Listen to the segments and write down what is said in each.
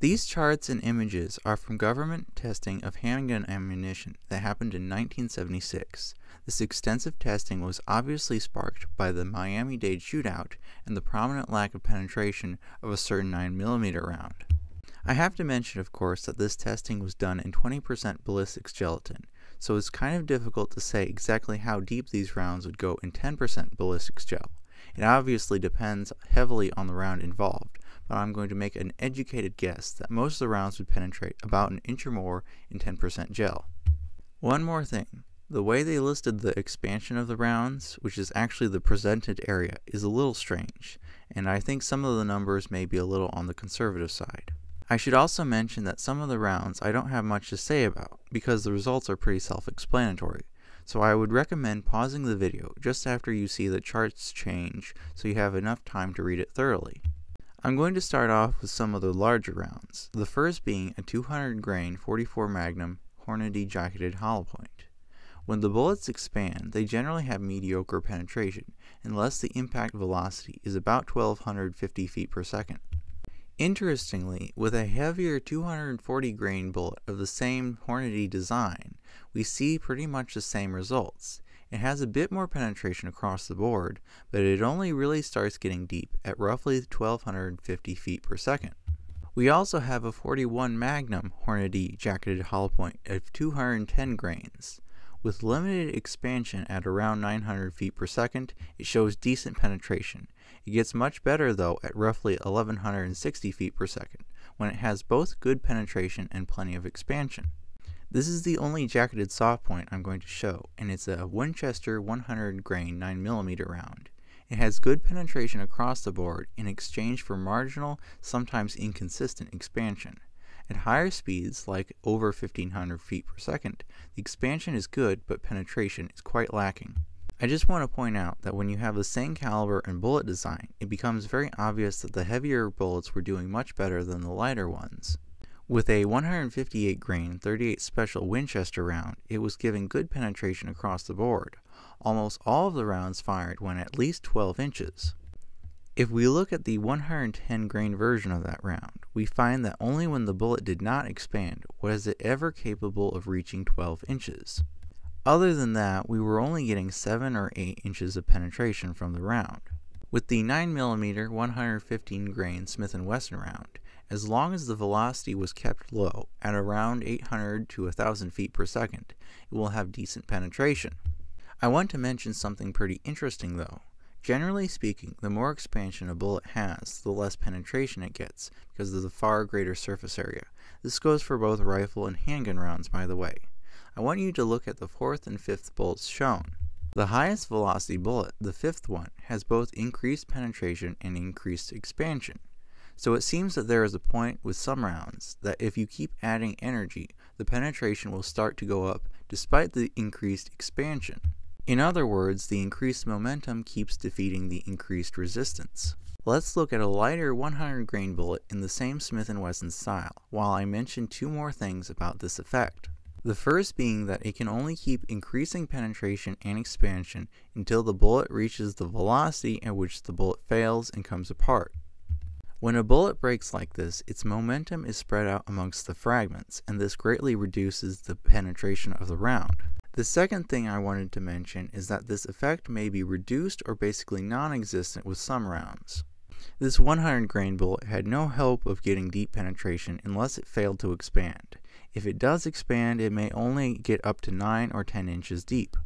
These charts and images are from government testing of handgun ammunition that happened in 1976. This extensive testing was obviously sparked by the Miami Dade shootout and the prominent lack of penetration of a certain 9mm round. I have to mention, of course, that this testing was done in 20% ballistics gelatin, so it's kind of difficult to say exactly how deep these rounds would go in 10% ballistics gel. It obviously depends heavily on the round involved, but I'm going to make an educated guess that most of the rounds would penetrate about an inch or more in 10% gel. One more thing. The way they listed the expansion of the rounds, which is actually the presented area, is a little strange, and I think some of the numbers may be a little on the conservative side. I should also mention that some of the rounds I don't have much to say about, because the results are pretty self-explanatory, so I would recommend pausing the video just after you see the charts change so you have enough time to read it thoroughly. I'm going to start off with some of the larger rounds, the first being a 200 grain 44 Magnum Hornady jacketed hollow point. When the bullets expand, they generally have mediocre penetration, unless the impact velocity is about 1250 feet per second. Interestingly, with a heavier 240 grain bullet of the same Hornady design, we see pretty much the same results. It has a bit more penetration across the board, but it only really starts getting deep at roughly 1250 feet per second. We also have a 41 Magnum Hornady jacketed hollow point of 210 grains. With limited expansion at around 900 feet per second, it shows decent penetration. It gets much better though at roughly 1160 feet per second, when it has both good penetration and plenty of expansion. This is the only jacketed soft point I'm going to show, and it's a Winchester 100 grain 9mm round. It has good penetration across the board in exchange for marginal, sometimes inconsistent expansion. At higher speeds, like over 1500 feet per second, the expansion is good but penetration is quite lacking. I just want to point out that when you have the same caliber and bullet design, it becomes very obvious that the heavier bullets were doing much better than the lighter ones. With a 158 grain 38 special Winchester round, it was giving good penetration across the board. Almost all of the rounds fired went at least 12 inches. If we look at the 110 grain version of that round, we find that only when the bullet did not expand was it ever capable of reaching 12 inches. Other than that, we were only getting 7 or 8 inches of penetration from the round. With the 9mm 115 grain Smith & Wesson round, as long as the velocity was kept low at around 800 to 1000 feet per second, it will have decent penetration. I want to mention something pretty interesting though. Generally speaking, the more expansion a bullet has, the less penetration it gets, because of the far greater surface area. This goes for both rifle and handgun rounds, by the way. I want you to look at the fourth and fifth bullets shown. The highest velocity bullet, the fifth one, has both increased penetration and increased expansion. So it seems that there is a point with some rounds that if you keep adding energy, the penetration will start to go up despite the increased expansion. In other words, the increased momentum keeps defeating the increased resistance. Let's look at a lighter 100 grain bullet in the same Smith & Wesson style, while I mention two more things about this effect. The first being that it can only keep increasing penetration and expansion until the bullet reaches the velocity at which the bullet fails and comes apart. When a bullet breaks like this, its momentum is spread out amongst the fragments, and this greatly reduces the penetration of the round. The second thing I wanted to mention is that this effect may be reduced or basically non-existent with some rounds. This 100 grain bullet had no hope of getting deep penetration unless it failed to expand. If it does expand, it may only get up to 9 or 10 inches deep.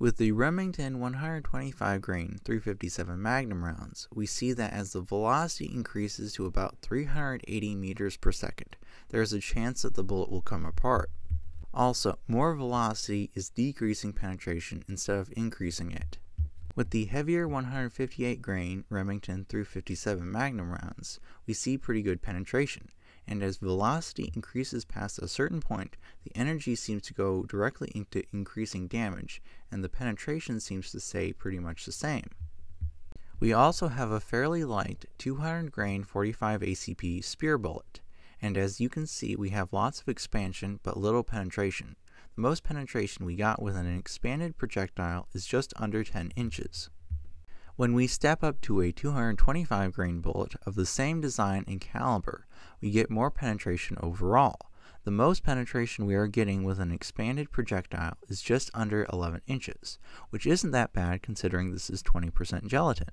With the Remington 125 grain 357 Magnum rounds, we see that as the velocity increases to about 380 meters per second, there is a chance that the bullet will come apart. Also, more velocity is decreasing penetration instead of increasing it. With the heavier 158 grain Remington 357 Magnum rounds, we see pretty good penetration, and as velocity increases past a certain point, the energy seems to go directly into increasing damage, and the penetration seems to stay pretty much the same. We also have a fairly light 200 grain 45 ACP Speer bullet and as you can see we have lots of expansion but little penetration. The most penetration we got with an expanded projectile is just under 10 inches. When we step up to a 225 grain bullet of the same design and caliber, we get more penetration overall. The most penetration we are getting with an expanded projectile is just under 11 inches, which isn't that bad considering this is 20% gelatin.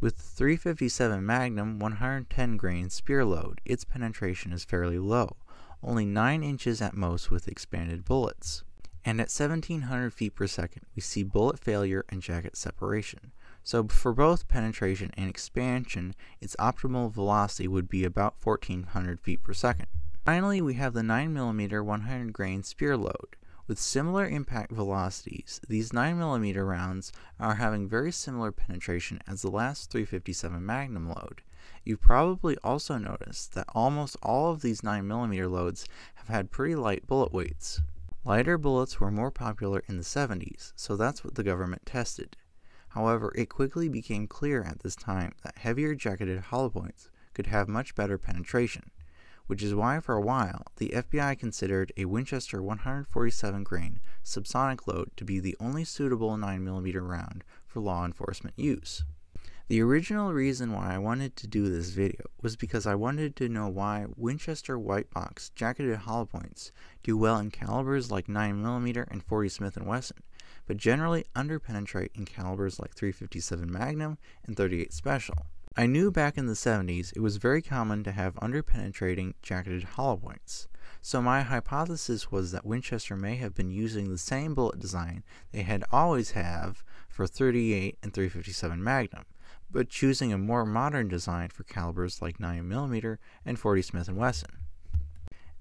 With 357 Magnum 110 grain Speer load, its penetration is fairly low, only 9 inches at most with expanded bullets. And at 1700 feet per second, we see bullet failure and jacket separation. So for both penetration and expansion, its optimal velocity would be about 1400 feet per second. Finally, we have the 9mm 100 grain Speer load. With similar impact velocities, these 9mm rounds are having very similar penetration as the last 357 Magnum load. You've probably also noticed that almost all of these 9mm loads have had pretty light bullet weights. Lighter bullets were more popular in the 70s, so that's what the government tested. However, it quickly became clear at this time that heavier jacketed hollow points could have much better penetration which is why for a while the FBI considered a Winchester 147 grain subsonic load to be the only suitable 9mm round for law enforcement use. The original reason why I wanted to do this video was because I wanted to know why Winchester white box jacketed hollow points do well in calibers like 9mm and 40 Smith & Wesson, but generally underpenetrate in calibers like 357 Magnum and 38 Special. I knew back in the 70s it was very common to have underpenetrating jacketed hollow points, so my hypothesis was that Winchester may have been using the same bullet design they had always have for 38 and 357 Magnum, but choosing a more modern design for calibers like 9mm and 40 Smith & Wesson.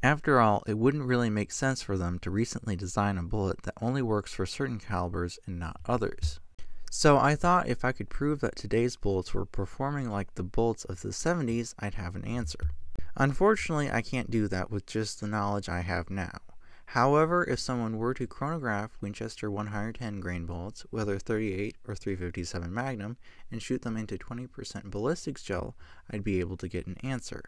After all, it wouldn't really make sense for them to recently design a bullet that only works for certain calibers and not others. So I thought if I could prove that today's bullets were performing like the bullets of the 70s, I'd have an answer. Unfortunately, I can't do that with just the knowledge I have now. However, if someone were to chronograph Winchester 110 grain bullets, whether 38 or 357 Magnum, and shoot them into 20% ballistics gel, I'd be able to get an answer.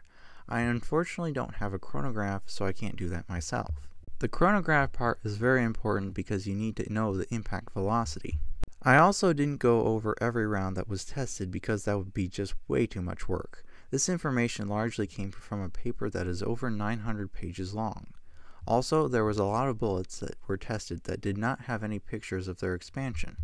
I unfortunately don't have a chronograph, so I can't do that myself. The chronograph part is very important because you need to know the impact velocity. I also didn't go over every round that was tested because that would be just way too much work. This information largely came from a paper that is over 900 pages long. Also, there was a lot of bullets that were tested that did not have any pictures of their expansion.